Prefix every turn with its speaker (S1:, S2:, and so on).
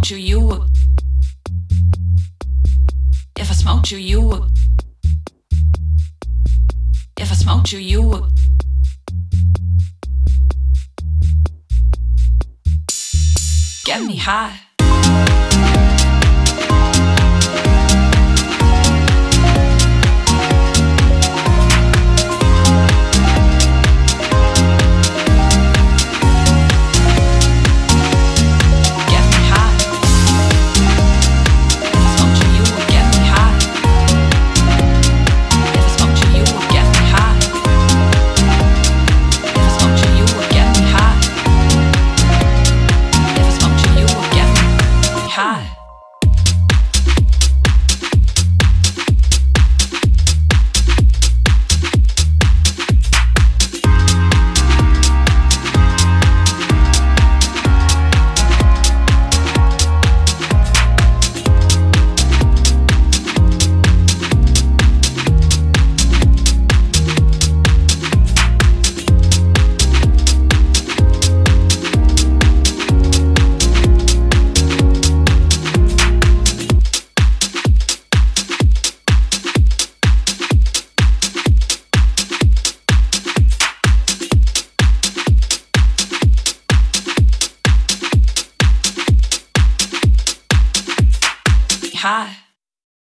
S1: smoked you, you, would. if I smoked you, you, would. if I smoked you, you, would. get me high.